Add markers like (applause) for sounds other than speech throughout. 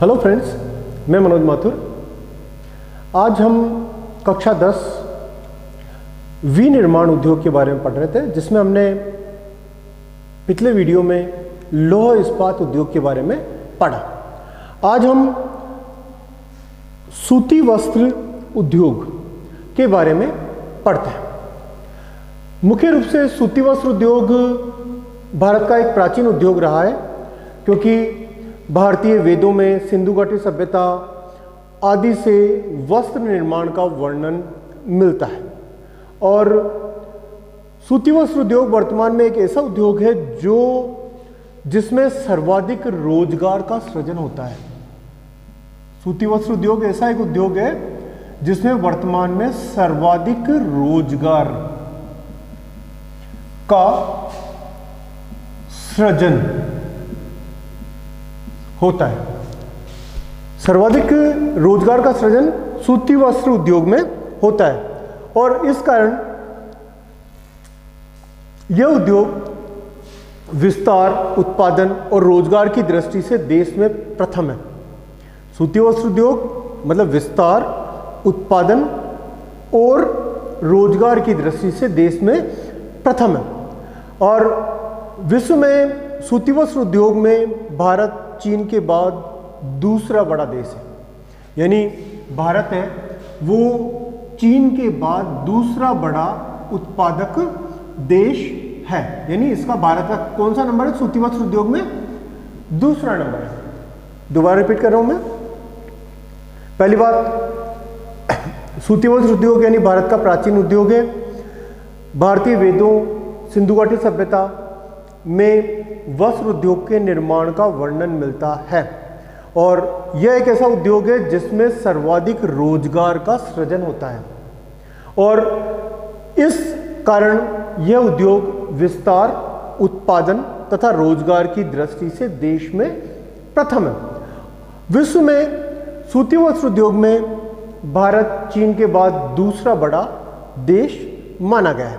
Hello friends मैं मनोज माथुर। आज हम कक्षा 10 विनिर्माण उद्योग के बारे में पढ़ रहे थे, जिसमें हमने पिछले वीडियो में लोह इस्पात उद्योग के बारे में पढ़ा। आज हम सूती वस्त्र उद्योग के बारे में पढ़ते हैं। मुख्य रूप से सूती वस्त्र उद्योग भारत का एक प्राचीन उद्योग रहा है, क्योंकि भारतीय वेदों में सिंधु घाटी सभ्यता आदि से वस्त्र निर्माण का वर्णन मिलता है। और सूती वस्त्र उद्योग वर्तमान में एक ऐसा उद्योग है जो जिसमें सर्वाधिक रोज़गार का सृजन होता है। सूती वस्त्र उद्योग ऐसा एक उद्योग है जिसमें वर्तमान में सर्वाधिक रोज़गार का सृजन होता है। सर्वाधिक रोज़गार का सृजन सूती वस्त्र उद्योग में होता है और इस कारण यह उद्योग विस्तार, उत्पादन और रोज़गार की दृष्टि से देश में प्रथम है। सूती वस्त्र उद्योग मतलब विस्तार, उत्पादन और रोज़गार की दृष्टि से देश में प्रथम है। और विश्व में सूती वस्त्र उद्योग में भारत चीन के बाद दूसरा बड़ा देश है। यानी भारत है, वो चीन के बाद दूसरा बड़ा उत्पादक देश है। यानी इसका भारत का कौन सा नंबर है? सूती वस्त्र उद्योग में दूसरा नंबर है। दोबारा रिपीट कर रहा हूँ मैं। पहली बात (coughs) सूती वस्त्र उद्योग यानी भारत का प्राचीन उद्योग है। भारतीय वेदों, सिंधु घाटी सभ्यता में वस्त्र उद्योग के निर्माण का वर्णन मिलता है। और यह एक ऐसा उद्योग है जिसमें सर्वाधिक रोज़गार का सृजन होता है। और इस कारण यह उद्योग विस्तार, उत्पादन तथा रोज़गार की दृष्टि से देश में प्रथम है। विश्व में सूती वस्त्र उद्योग में भारत, चीन के बाद दूसरा बड़ा देश माना गया है।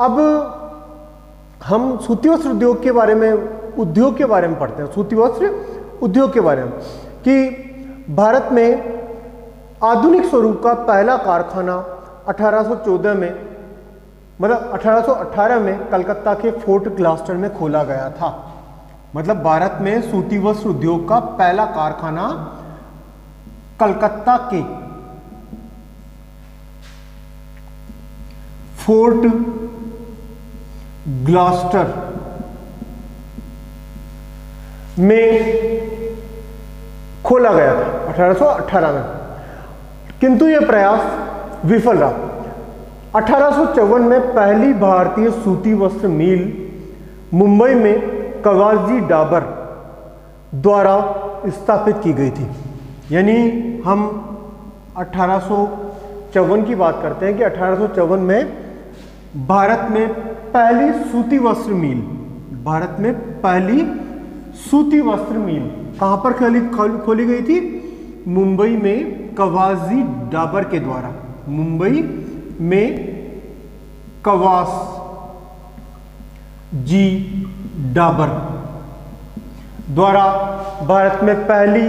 अब हम सूती वस्त्र उद्योग के बारे में, उद्योग के बारे में पढ़ते हैं, सूती वस्त्र उद्योग के बारे में, कि भारत में आधुनिक स्वरूप का पहला कारखाना 1814 में मतलब 1818 में कलकत्ता के फोर्ट ग्लास्टर में खोला गया था। मतलब भारत में सूती वस्त्र उद्योग का पहला कारखाना कलकत्ता के फोर्ट ग्लास्टर में खोला गया था 1818 में। किंतु यह प्रयास विफल रहा। अठारह में पहली भारतीय सूती वस्त्र मिल मुंबई में कवाजी डाबर द्वारा स्थापित की गई थी। यानी हम अठारह सौ चौवन की बात करते हैं कि अठारह में भारत में पहली सूती वस्त्र मिल। भारत में पहली सूती वस्त्र मिल। कहाँ पर खोली खोली गई थी? मुंबई में कवाजी डाबर के द्वारा। मुंबई में कवास जी डाबर द्वारा भारत में पहली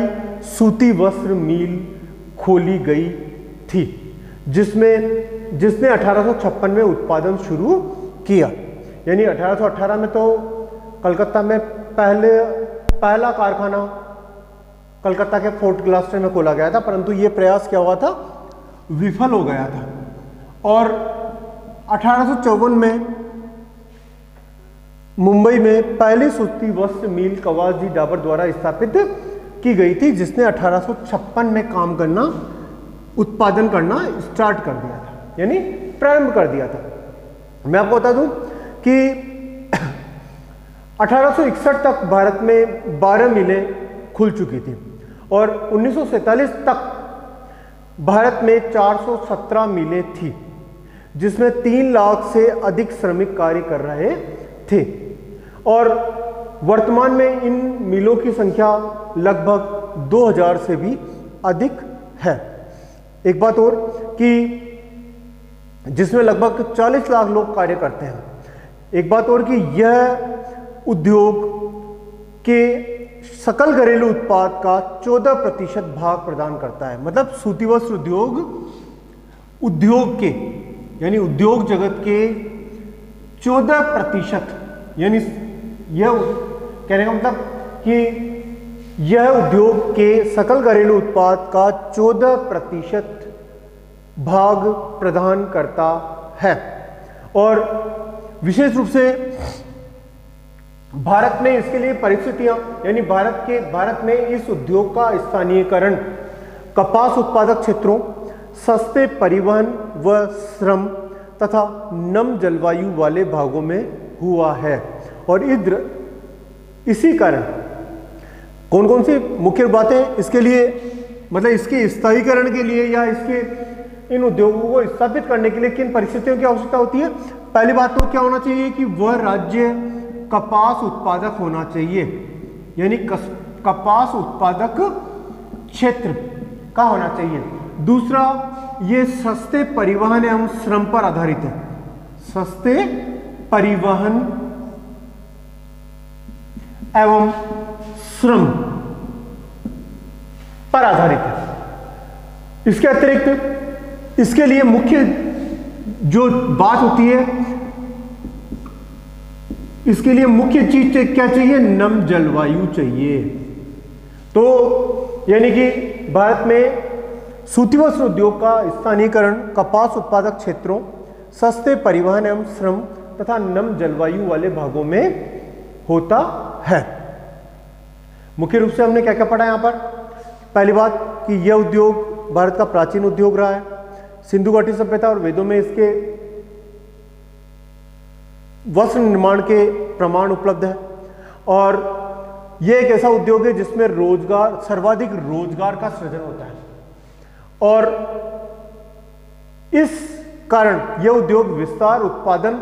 सूती वस्त्र मिल खोली गई थी, जिसमें जिसने 1856 में उत्पादन शुरू किया। यानी 1818 में तो कलकत्ता में पहले, पहला कारखाना कलकत्ता के फोर्ट ग्लास्टर में खोला गया था, परंतु ये प्रयास क्या हुआ था? विफल हो गया था। और अठारह सौ चौवन में मुंबई में पहली सुस्ती वस्त्र मिल कवाजी डाबर द्वारा स्थापित की गई थी, जिसने 1856 में काम करना, उत्पादन करना स्टार्ट कर दिया था। यानी प्रारंभ कर दिया था। मैं आपको बता दूँ कि (coughs) 1861 तक भारत में 12 मिलें खुल चुकी थी और 1947 तक भारत में 417 मिलें थी, जिसमें तीन लाख से अधिक श्रमिक कार्य कर रहे थे। और वर्तमान में इन मिलों की संख्या लगभग 2000 से भी अधिक है। एक बात और कि जिसमें लगभग 40 लाख लोग कार्य करते हैं। एक बात और कि यह उद्योग के सकल घरेलू उत्पाद का 14 प्रतिशत भाग प्रदान करता है। मतलब सूती वस्त्र उद्योग उद्योग के, यानी उद्योग जगत के 14 प्रतिशत, यानी यह कहने का मतलब कि यह उद्योग के सकल घरेलू उत्पाद का 14 प्रतिशत भाग प्रदान करता है। और विशेष रूप से भारत में इसके लिए परिस्थितियाँ, यानी भारत के, भारत में इस उद्योग का स्थानीयकरण, कपास उत्पादक क्षेत्रों, सस्ते परिवहन व श्रम तथा नम जलवायु वाले भागों में हुआ है। और इस इसी कारण कौन कौन सी मुख्य बातें इसके लिए मतलब इसके स्थायीकरण के लिए या इसके इन उद्योगों को स्थापित करने के लिए किन परिस्थितियों की आवश्यकता होती है? पहली बात तो क्या होना चाहिए कि वह राज्य कपास उत्पादक होना चाहिए। यानी कपास उत्पादक क्षेत्र का होना चाहिए। दूसरा, ये सस्ते परिवहन एवं श्रम पर आधारित है। सस्ते परिवहन एवं श्रम पर आधारित है। इसके अतिरिक्त इसके लिए मुख्य जो बात होती है, इसके लिए मुख्य चीज़ क्या चाहिए? नम जलवायु चाहिए। तो यानी कि भारत में सूती वस्त्र उद्योग का स्थानीयकरण, कपास उत्पादक क्षेत्रों, सस्ते परिवहन एवं श्रम तथा नम जलवायु वाले भागों में होता है। मुख्य रूप से हमने क्या क्या पढ़ा यहाँ पर? पहली बात कि यह उद्योग भारत का प्राचीन उद्योग रहा है। सिंधु घाटी सभ्यता और वेदों में इसके वस्त्र निर्माण के प्रमाण उपलब्ध है। और यह एक ऐसा उद्योग है जिसमें रोज़गार, सर्वाधिक रोज़गार का सृजन होता है। और इस कारण यह उद्योग विस्तार, उत्पादन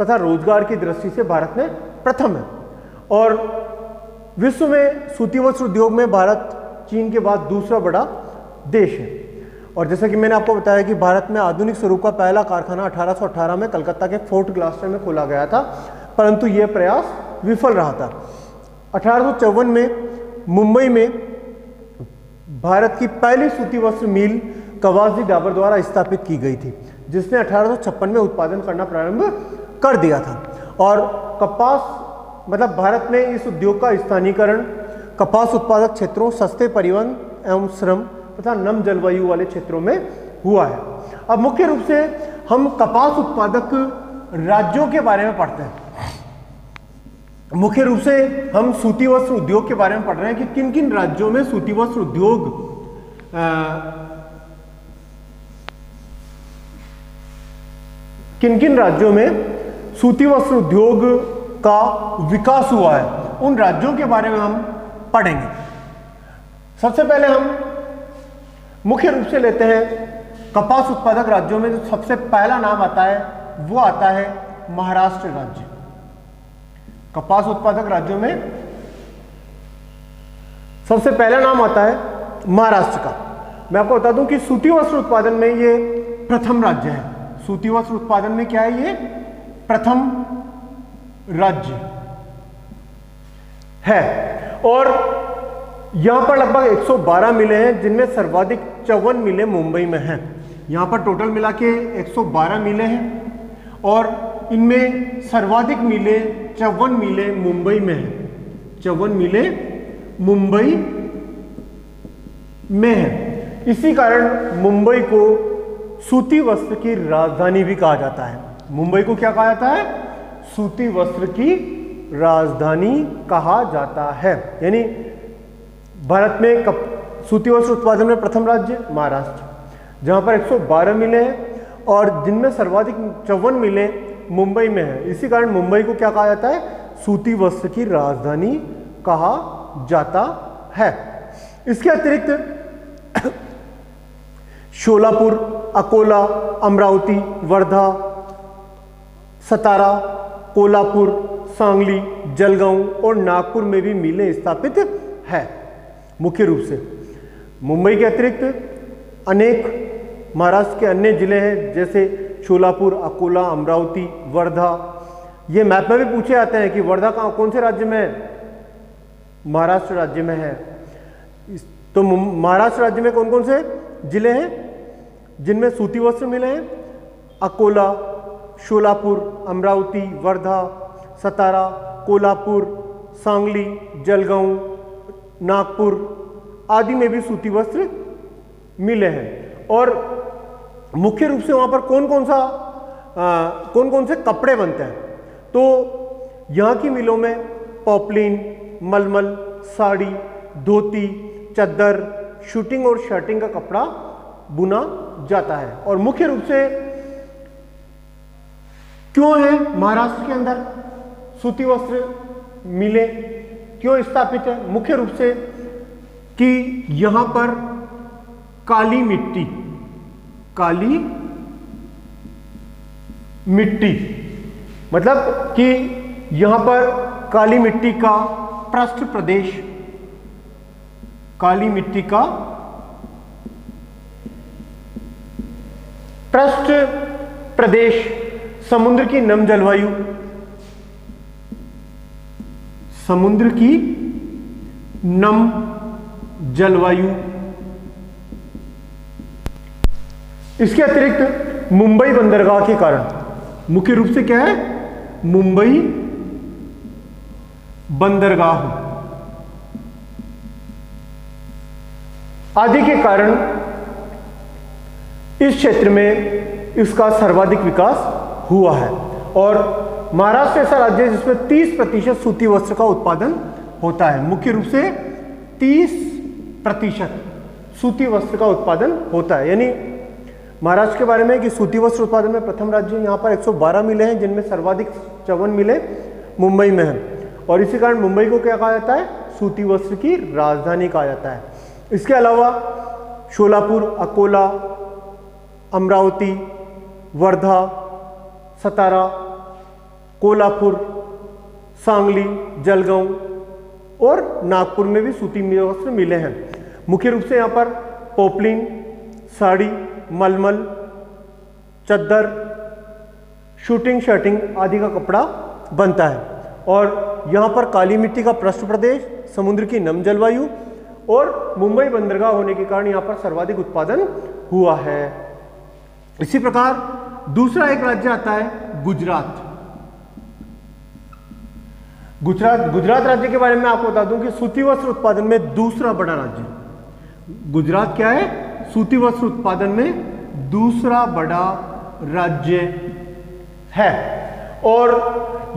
तथा रोज़गार की दृष्टि से भारत में प्रथम है। और विश्व में सूती वस्त्र उद्योग में भारत चीन के बाद दूसरा बड़ा देश है। और जैसा कि मैंने आपको बताया कि भारत में आधुनिक स्वरूप का पहला कारखाना 1818 में कलकत्ता के फोर्ट ग्लास्टर में खोला गया था, परंतु यह प्रयास विफल रहा था। अठारह सौ चौवन में मुंबई में भारत की पहली सूती वस्त्र मिल कवासी डाबर द्वारा स्थापित की गई थी, जिसने अठारह सौ छप्पन में उत्पादन करना प्रारंभ कर दिया था। और कपास मतलब भारत में इस उद्योग का स्थानीयकरण, कपास उत्पादक क्षेत्रों, सस्ते परिवहन एवं श्रम तथा नम जलवायु वाले क्षेत्रों में हुआ है। अब मुख्य रूप से हम कपास उत्पादक राज्यों के बारे में पढ़ते हैं। मुख्य रूप से हम सूती वस्त्र उद्योग के बारे में पढ़ रहे हैं कि किन किन राज्यों में सूती वस्त्र उद्योग किन किन राज्यों में सूती वस्त्र उद्योग का विकास हुआ है, उन राज्यों के बारे में हम पढ़ेंगे। सबसे पहले हम मुख्य रूप से लेते हैं, कपास उत्पादक राज्यों में जो सबसे पहला नाम आता है, वो आता है महाराष्ट्र राज्य। कपास उत्पादक राज्यों में सबसे पहला नाम आता है महाराष्ट्र का। मैं आपको बता दूँ कि सूती वस्त्र उत्पादन में ये प्रथम राज्य है। सूती वस्त्र उत्पादन में क्या है ये? प्रथम राज्य है। और यहाँ पर लगभग 112 मिले हैं, जिनमें सर्वाधिक चौवन मिले मुंबई में हैं। यहाँ पर टोटल मिला के 112 मिले हैं और इनमें सर्वाधिक मिले, चौवन मिले मुंबई में हैं। चौवन मिले मुंबई में है। इसी कारण मुंबई को सूती वस्त्र की राजधानी भी कहा जाता है। मुंबई को क्या कहा जाता है? सूती वस्त्र की राजधानी कहा जाता है। यानी भारत में कप, सूती वस्त्र उत्पादन में प्रथम राज्य महाराष्ट्र, जहाँ पर 112 मिले हैं और जिनमें सर्वाधिक चौवन मिले मुंबई में है। इसी कारण मुंबई को क्या कहा जाता है? सूती वस्त्र की राजधानी कहा जाता है। इसके अतिरिक्त (coughs) शोलापुर, अकोला, अमरावती, वर्धा, सतारा, कोल्हापुर, सांगली, जलगांव और नागपुर में भी मिलें स्थापित है। मुख्य रूप से। मुंबई के अतिरिक्त अनेक महाराष्ट्र के अन्य ज़िले हैं, जैसे शोलापुर अकोला, अमरावती, वर्धा। ये मैप में भी पूछे जाते हैं कि वर्धा कहाँ, कौन से राज्य में है? महाराष्ट्र राज्य में है। तो महाराष्ट्र राज्य में कौन कौन से ज़िले हैं? जिनमें सूती वस्त्र मिले हैं? अकोला, शोलापुर, अमरावती, वर्धा, सतारा, कोल्हापुर, सांगली, जलगांव नागपुर आदि में भी सूती वस्त्र मिले हैं। और मुख्य रूप से वहाँ पर कौन कौन सा आ, कौन कौन से कपड़े बनते हैं? तो यहाँ की मिलों में पॉपलिन मलमल साड़ी धोती चद्दर शूटिंग और शर्टिंग का कपड़ा बुना जाता है। और मुख्य रूप से क्यों है? महाराष्ट्र के अंदर सूती वस्त्र मिले क्यों स्थापित है? मुख्य रूप से कि यहाँ पर काली मिट्टी काली मिट्टी मतलब कि यहाँ पर काली मिट्टी का पृष्ठ प्रदेश, काली मिट्टी का पृष्ठ प्रदेश, समुद्र की नम जलवायु समुद्र की नम जलवायु। इसके अतिरिक्त मुंबई बंदरगाह के कारण। मुख्य रूप से क्या है? मुंबई बंदरगाह। आदि के कारण इस क्षेत्र में इसका सर्वाधिक विकास हुआ है और महाराष्ट्र ऐसा राज्य है जिसमें 30 प्रतिशत सूती वस्त्र का उत्पादन होता है। मुख्य रूप से 30 प्रतिशत सूती वस्त्र का उत्पादन होता है। यानी महाराष्ट्र के बारे में कि सूती वस्त्र उत्पादन में प्रथम राज्य यहाँ पर 112 मिले हैं, जिनमें सर्वाधिक चौवन मिले मुंबई में हैं। और इसी कारण मुंबई को क्या कहा जाता है? सूती वस्त्र की राजधानी कहा जाता है। इसके अलावा शोलापुर, अकोला, अमरावती, वर्धा, सतारा कोल्हापुर, सांगली, जलगांव और नागपुर में भी सूती वस्त्र मिले हैं। मुख्य रूप से यहाँ पर पोपलिन, साड़ी, मलमल, चद्दर, शूटिंग, शर्टिंग आदि का कपड़ा बनता है। और यहाँ पर काली मिट्टी का पृष्ठ प्रदेश, समुद्र की नम जलवायु और मुंबई बंदरगाह होने के कारण यहाँ पर सर्वाधिक उत्पादन हुआ है। इसी प्रकार दूसरा एक राज्य आता है गुजरात। गुजरात गुजरात राज्य के बारे में आपको बता दूँ कि सूती वस्त्र उत्पादन में दूसरा बड़ा राज्य गुजरात क्या है? सूती वस्त्र उत्पादन में दूसरा बड़ा राज्य है। और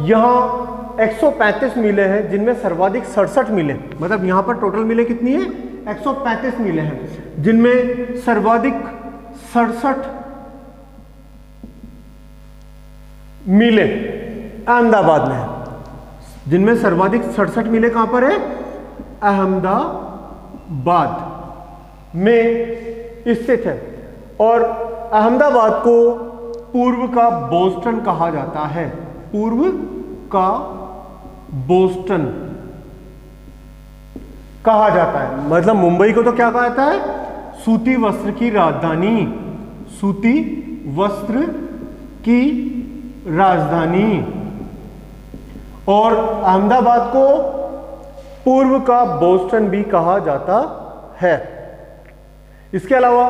यहाँ 135 मिले हैं, जिनमें सर्वाधिक सड़सठ मिले मतलब यहाँ पर टोटल मिले कितनी है? 135 मिले हैं, जिनमें सर्वाधिक सड़सठ मिले अहमदाबाद में जिनमें सर्वाधिक सड़सठ मिले कहाँ पर है? अहमदाबाद में स्थित है। और अहमदाबाद को पूर्व का बोस्टन कहा जाता है। पूर्व का बोस्टन कहा जाता है। मतलब मुंबई को तो क्या कहा जाता है? सूती वस्त्र की राजधानी। सूती वस्त्र की राजधानी। और अहमदाबाद को पूर्व का बोस्टन भी कहा जाता है। इसके अलावा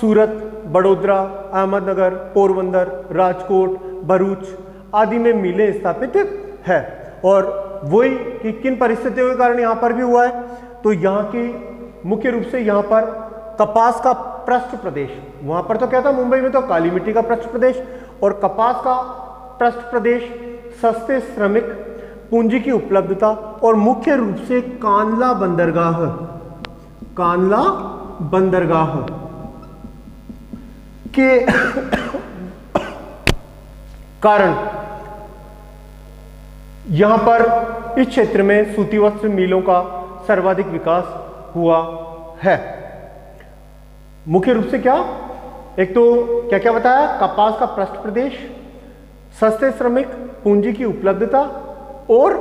सूरत, बड़ोदरा, अहमदनगर, पोरबंदर, राजकोट, भरूच आदि में मिलें स्थापित है। और वही कि किन परिस्थितियों के कारण यहाँ पर भी हुआ है तो यहाँ की मुख्य रूप से यहाँ पर कपास का पृष्ठ प्रदेश, वहाँ पर तो क्या था मुंबई में तो काली मिट्टी का पृष्ठ प्रदेश, और कपास का पृष्ठ प्रदेश सस्ते श्रमिक पूंजी की उपलब्धता और मुख्य रूप से कानला बंदरगाह। कानला बंदरगाह। के (coughs) कारण, यहाँ पर इस क्षेत्र में सूती वस्त्र मिलों का सर्वाधिक विकास हुआ है। मुख्य रूप से क्या? एक तो क्या क्या बताया? कपास का पृष्ठ प्रदेश, सस्ते श्रमिक, पूंजी की उपलब्धता और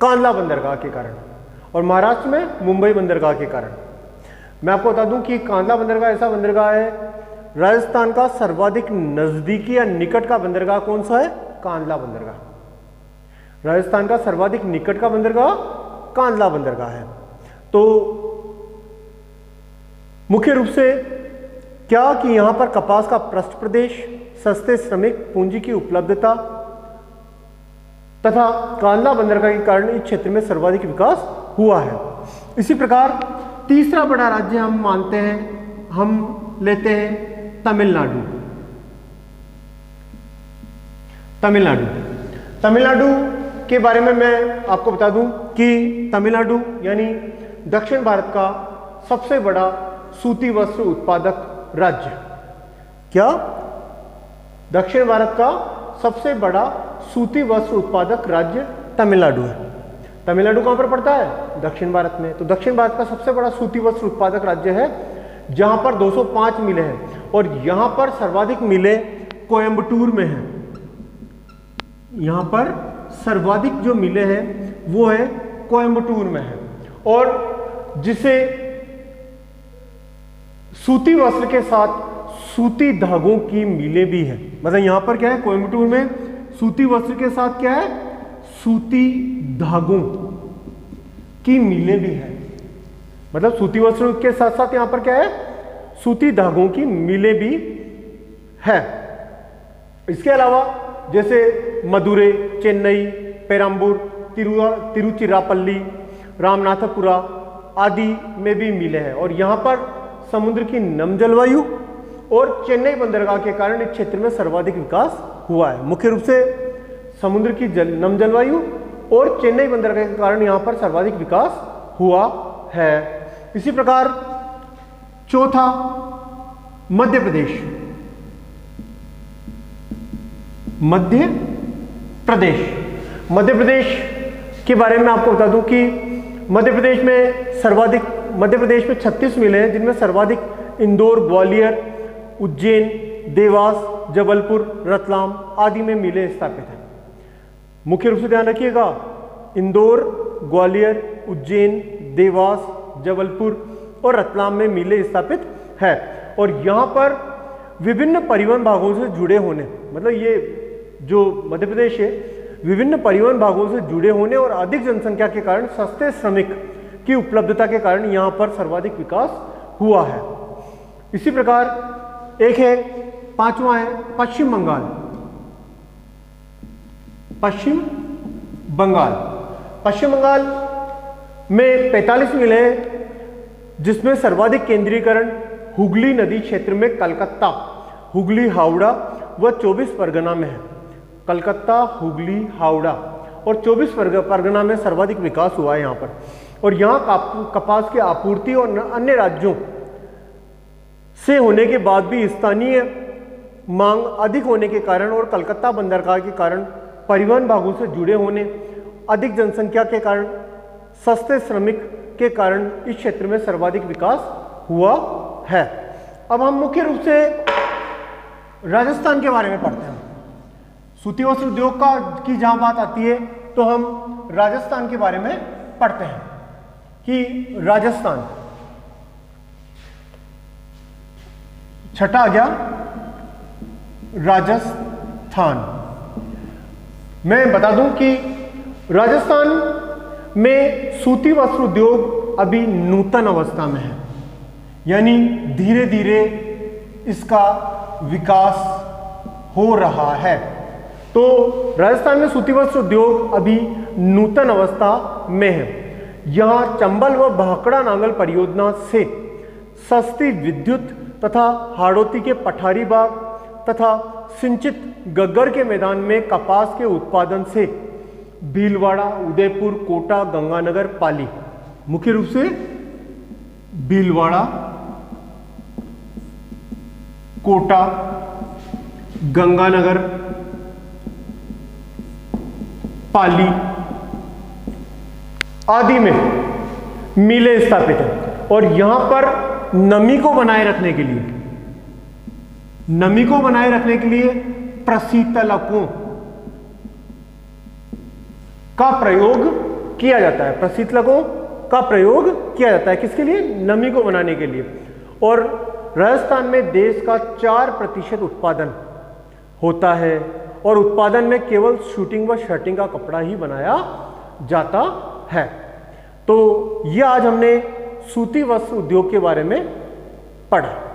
कांदला बंदरगाह के कारण और महाराष्ट्र में मुंबई बंदरगाह के कारण। मैं आपको बता दूँ कि कांदला बंदरगाह ऐसा बंदरगाह है, राजस्थान का सर्वाधिक नजदीकी या निकट का बंदरगाह कौन सा है? कांदला बंदरगाह। राजस्थान का सर्वाधिक निकट का बंदरगाह कांदला बंदरगाह है। तो मुख्य रूप से क्या कि यहाँ पर कपास का पृष्ठ प्रदेश, सस्ते श्रमिक, पूंजी की उपलब्धता तथा कांदला बंदरगाह के कारण इस क्षेत्र में सर्वाधिक विकास हुआ है। इसी प्रकार तीसरा बड़ा राज्य हम मानते हैं, हम लेते हैं तमिलनाडु। तमिलनाडु। तमिलनाडु के बारे में मैं आपको बता दूँ कि तमिलनाडु यानी दक्षिण भारत का सबसे बड़ा सूती वस्त्र उत्पादक राज्य। क्या? दक्षिण भारत का सबसे बड़ा सूती वस्त्र उत्पादक राज्य तमिलनाडु है। तमिलनाडु कहाँ पर पड़ता है? दक्षिण भारत में। तो दक्षिण भारत का सबसे बड़ा सूती वस्त्र उत्पादक राज्य है, जहाँ पर 205 मिले हैं और यहाँ पर सर्वाधिक मिले कोयम्बटूर में हैं। यहाँ पर सर्वाधिक जो मिले हैं, वो है कोयम्बटूर में है। और जिसे सूती वस्त्र के साथ सूती धागों की मिले भी है। मतलब यहाँ पर क्या है? कोयम्बटूर में सूती वस्त्र के साथ क्या है? सूती धागों की मिले भी है। मतलब सूती वस्त्र के साथ साथ यहाँ पर क्या है? सूती धागों की मिले भी है। इसके अलावा जैसे मदुरे, चेन्नई, पेराम्बूर तिरु तिरुचिरापल्ली, रामनाथपुरा आदि में भी मिले हैं। और यहाँ पर समुद्र की नम जलवायु और चेन्नई बंदरगाह के कारण इस क्षेत्र में सर्वाधिक विकास हुआ है। मुख्य रूप से समुद्र की जल, नम जलवायु और चेन्नई बंदरगाह के कारण यहाँ पर सर्वाधिक विकास हुआ है। इसी प्रकार चौथा, मध्य प्रदेश। मध्य प्रदेश। मध्य प्रदेश के बारे में आपको बता दूँ कि मध्य प्रदेश में सर्वाधिक, मध्य प्रदेश में 36 मिले हैं, जिनमें सर्वाधिक इंदौर ग्वालियर, उज्जैन देवास, जबलपुर, रतलाम आदि में मिले स्थापित हैं। मुख्य रूप से ध्यान रखिएगा, इंदौर, ग्वालियर, उज्जैन, देवास, जबलपुर और रतलाम में मिले स्थापित है। और यहाँ पर विभिन्न परिवहन भागों से जुड़े होने मतलब ये जो मध्य प्रदेश है, विभिन्न परिवहन भागों से जुड़े होने और अधिक जनसंख्या के कारण सस्ते श्रमिक की उपलब्धता के कारण यहाँ पर सर्वाधिक विकास हुआ है। इसी प्रकार एक है पांचवा है पश्चिम बंगाल। पश्चिम बंगाल। पश्चिम बंगाल में 45 मिले हैं, जिसमें सर्वाधिक केंद्रीकरण हुगली नदी क्षेत्र में कलकत्ता, हुगली हावड़ा व 24 परगना में है। कलकत्ता, हुगली, हावड़ा और 24 परगना में सर्वाधिक विकास हुआ है यहाँ पर। और यहाँ कपास की आपूर्ति और अन्य राज्यों से होने के बाद भी स्थानीय मांग अधिक होने के कारण और कलकत्ता बंदरगाह के कारण परिवहन भागों से जुड़े होने, अधिक जनसंख्या के कारण, सस्ते श्रमिक के कारण इस क्षेत्र में सर्वाधिक विकास हुआ है। अब हम मुख्य रूप से राजस्थान के बारे में पढ़ते हैं। सूती वस्त्र उद्योग का, की जहाँ बात आती है तो हम राजस्थान के बारे में पढ़ते हैं कि राजस्थान, छठा आ गया। राजस्थान। मैं बता दूँ कि राजस्थान में सूती वस्त्र उद्योग अभी नूतन अवस्था में है। यानी धीरे धीरे इसका विकास हो रहा है। तो राजस्थान में सूती वस्त्र उद्योग अभी नूतन अवस्था में है। यहाँ चंबल व भाकड़ा नांगल परियोजना से सस्ती विद्युत तथा हाड़ोती के पठारी बाग तथा सिंचित गग्गर के मैदान में कपास के उत्पादन से भीलवाड़ा, उदयपुर, कोटा, गंगानगर, पाली। मुख्य रूप से भीलवाड़ा, कोटा, गंगानगर, पाली आदि में मिले स्थापित हैं। और यहाँ पर नमी को बनाए रखने के लिए नमी को बनाए रखने के लिए प्रशीतलकों का प्रयोग किया जाता है। प्रशीतलकों का प्रयोग किया जाता है किसके लिए? नमी को बनाने के लिए। और राजस्थान में देश का चार प्रतिशत उत्पादन होता है और उत्पादन में केवल शूटिंग व शर्टिंग का कपड़ा ही बनाया जाता है। तो यह आज हमने सूती वस्त्र उद्योग के बारे में पढ़ा।